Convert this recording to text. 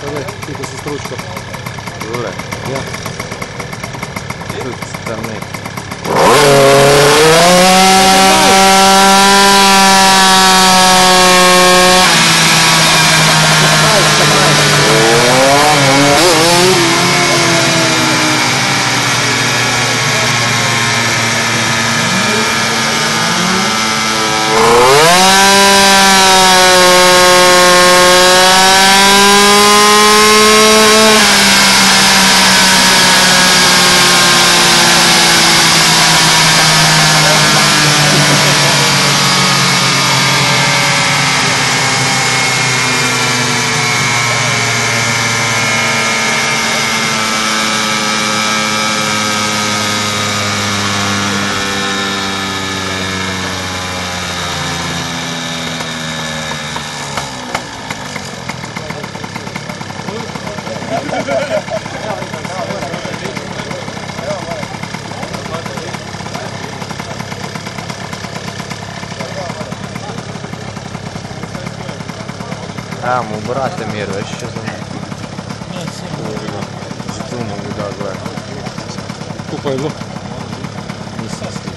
Це тільки сестручка. Добре. Я. Тут штани. А, му брате міру, а що за? Думаю, да, да. Купай, ну. Місяць.